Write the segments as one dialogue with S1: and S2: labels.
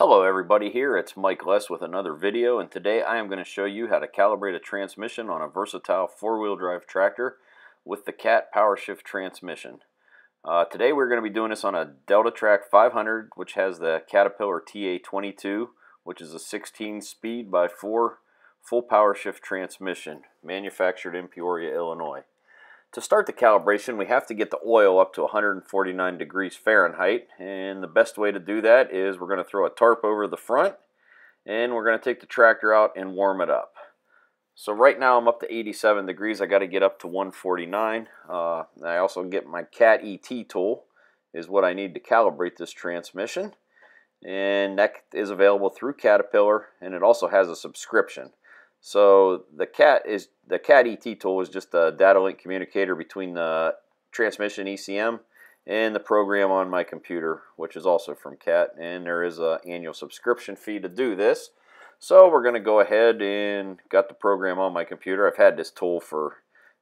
S1: Hello everybody here, it's Mike Less with another video and today I am going to show you how to calibrate a transmission on a versatile four-wheel drive tractor with the CAT PowerShift transmission. Uh, today we're going to be doing this on a DeltaTrack 500 which has the Caterpillar TA22 which is a 16 speed by 4 full PowerShift transmission manufactured in Peoria, Illinois. To start the calibration, we have to get the oil up to 149 degrees Fahrenheit, and the best way to do that is we're going to throw a tarp over the front, and we're going to take the tractor out and warm it up. So right now I'm up to 87 degrees. I got to get up to 149. Uh, I also get my CAT ET tool is what I need to calibrate this transmission, and that is available through Caterpillar, and it also has a subscription. So the CAT is the CAT ET tool is just a data link communicator between the transmission ECM and the program on my computer, which is also from CAT, and there is an annual subscription fee to do this. So we're going to go ahead and got the program on my computer. I've had this tool for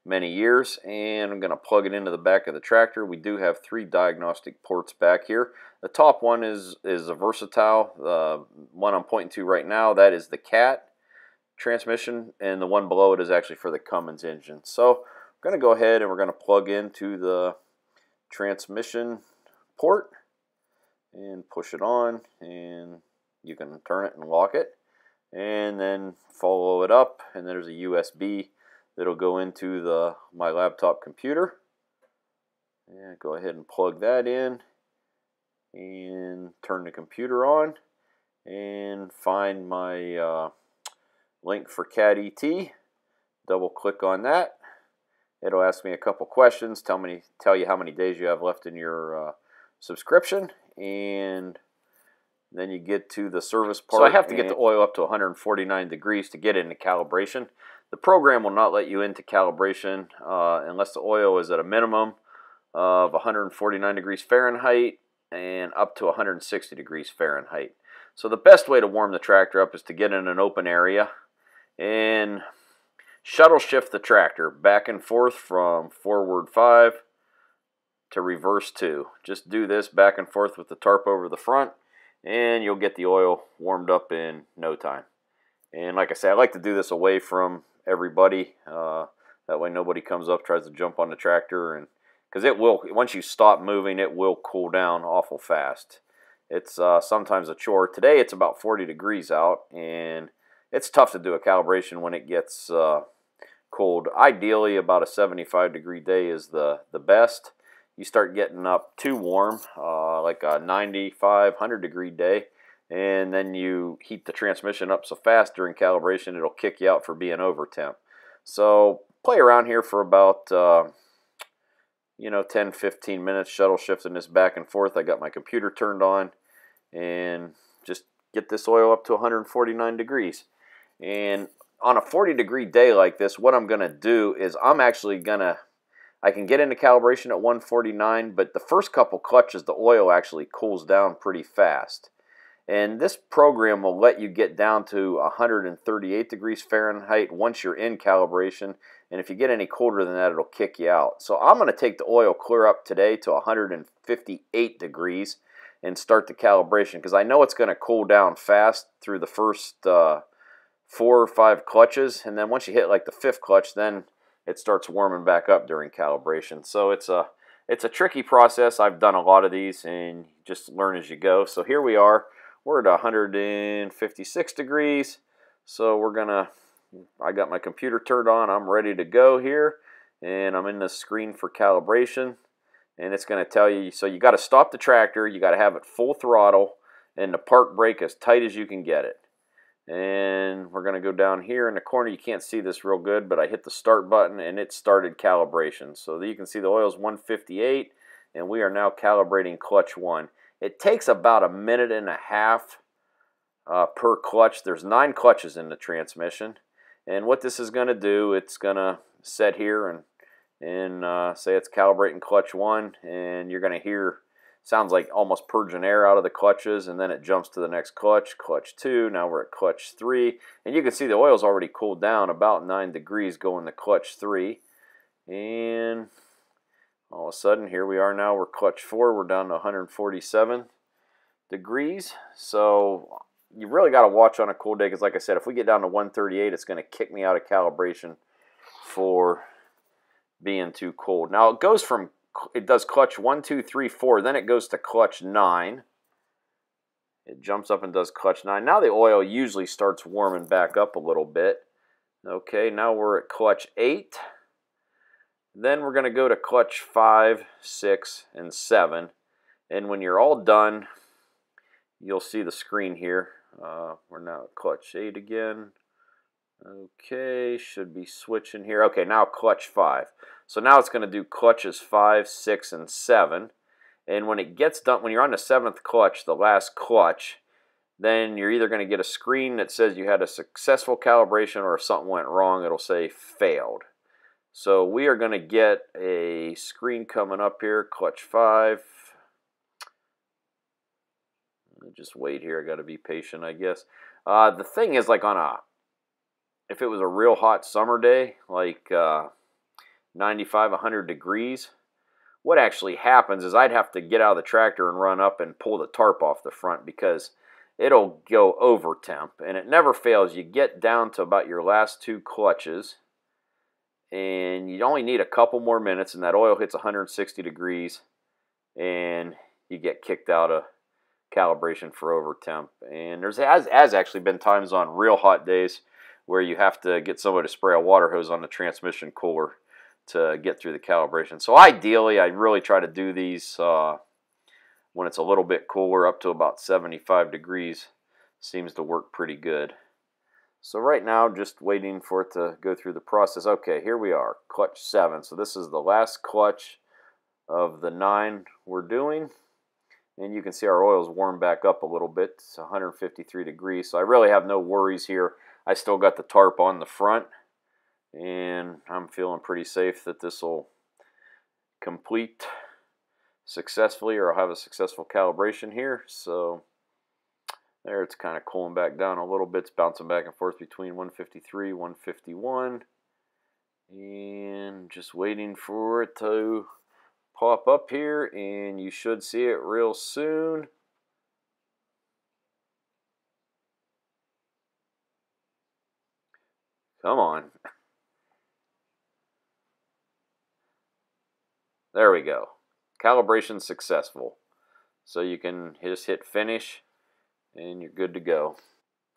S1: many years, and I'm going to plug it into the back of the tractor. We do have three diagnostic ports back here. The top one is is a versatile. The one I'm pointing to right now that is the CAT transmission, and the one below it is actually for the Cummins engine. So we're going to go ahead and we're going to plug into the transmission port and push it on, and you can turn it and lock it, and then follow it up, and there's a USB that'll go into the my laptop computer. And go ahead and plug that in and turn the computer on and find my uh, link for CAT-ET. Double click on that. It'll ask me a couple questions, tell me tell you how many days you have left in your uh, subscription, and then you get to the service part. So I have to get the oil up to 149 degrees to get into calibration. The program will not let you into calibration uh, unless the oil is at a minimum of 149 degrees Fahrenheit and up to 160 degrees Fahrenheit. So the best way to warm the tractor up is to get in an open area and shuttle shift the tractor back and forth from forward 5 to reverse 2. Just do this back and forth with the tarp over the front and you'll get the oil warmed up in no time. And like I say, I like to do this away from everybody. Uh, that way nobody comes up, tries to jump on the tractor and because it will once you stop moving it will cool down awful fast it's uh, sometimes a chore today it's about 40 degrees out and it's tough to do a calibration when it gets uh, cold. Ideally, about a 75 degree day is the, the best. You start getting up too warm, uh, like a 95, 100 degree day, and then you heat the transmission up so fast during calibration it'll kick you out for being over temp. So play around here for about uh, you know 10 15 minutes shuttle shifting this back and forth I got my computer turned on and just get this oil up to 149 degrees and on a 40 degree day like this, what I'm going to do is I'm actually going to, I can get into calibration at 149, but the first couple clutches, the oil actually cools down pretty fast. And this program will let you get down to 138 degrees Fahrenheit once you're in calibration. And if you get any colder than that, it'll kick you out. So I'm going to take the oil clear up today to 158 degrees and start the calibration because I know it's going to cool down fast through the first uh, four or five clutches, and then once you hit like the fifth clutch, then it starts warming back up during calibration. So it's a it's a tricky process. I've done a lot of these and just learn as you go. So here we are. We're at 156 degrees. So we're gonna I got my computer turned on. I'm ready to go here. And I'm in the screen for calibration. And it's to tell you, so you got to stop the tractor. You got to have it full throttle and the park brake as tight as you can get it. And we're going to go down here in the corner. You can't see this real good, but I hit the start button and it started calibration. So you can see the oil is 158 and we are now calibrating clutch one. It takes about a minute and a half uh, per clutch. There's nine clutches in the transmission. And what this is going to do, it's going to set here and, and uh, say it's calibrating clutch one and you're going to hear sounds like almost purging air out of the clutches and then it jumps to the next clutch clutch two. Now we're at clutch three. And you can see the oil's already cooled down about nine degrees going to clutch three. And all of a sudden here we are now. We're clutch four. We're down to 147 degrees. So you really got to watch on a cool day because, like I said, if we get down to 138, it's going to kick me out of calibration for being too cold. Now it goes from it does clutch one, two, three, four. Then it goes to clutch nine. It jumps up and does clutch nine. Now the oil usually starts warming back up a little bit. Okay, now we're at clutch eight. Then we're going to go to clutch five, six, and seven. And when you're all done, you'll see the screen here. Uh, we're now at clutch 8 again. Okay, should be switching here. Okay, now clutch 5. So now it's going to do clutches 5, 6, and 7. And when it gets done, when you're on the 7th clutch, the last clutch, then you're either going to get a screen that says you had a successful calibration or if something went wrong, it'll say failed. So we are going to get a screen coming up here, clutch 5, just wait here. I got to be patient, I guess. Uh, the thing is, like on a, if it was a real hot summer day, like uh, 95, 100 degrees, what actually happens is I'd have to get out of the tractor and run up and pull the tarp off the front because it'll go over temp and it never fails. You get down to about your last two clutches and you only need a couple more minutes and that oil hits 160 degrees and you get kicked out of calibration for over temp. And there's has, has actually been times on real hot days where you have to get somebody to spray a water hose on the transmission cooler to get through the calibration. So ideally, I really try to do these uh, when it's a little bit cooler, up to about 75 degrees. Seems to work pretty good. So right now, just waiting for it to go through the process. Okay, here we are, clutch 7. So this is the last clutch of the 9 we're doing. And you can see our oil's warmed back up a little bit. It's 153 degrees, so I really have no worries here. I still got the tarp on the front, and I'm feeling pretty safe that this will complete successfully or I'll have a successful calibration here. So there it's kind of cooling back down a little bit. It's bouncing back and forth between 153, 151. And just waiting for it to pop up here and you should see it real soon. Come on. There we go. Calibration successful. So you can just hit finish and you're good to go.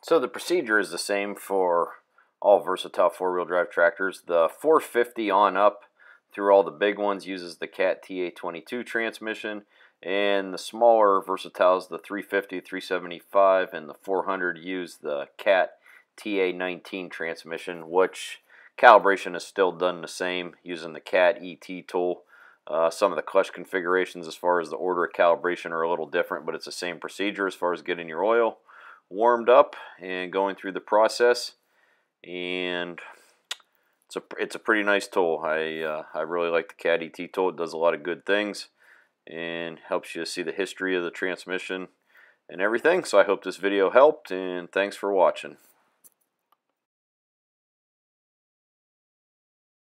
S1: So the procedure is the same for all versatile four-wheel drive tractors. The 450 on up through all the big ones uses the CAT TA22 transmission and the smaller versatiles the 350 375 and the 400 use the cat ta19 transmission which calibration is still done the same using the cat et tool uh, some of the clutch configurations as far as the order of calibration are a little different but it's the same procedure as far as getting your oil warmed up and going through the process and it's a it's a pretty nice tool. I uh, I really like the CAT ET tool. It does a lot of good things and helps you see the history of the transmission and everything. So I hope this video helped and thanks for watching.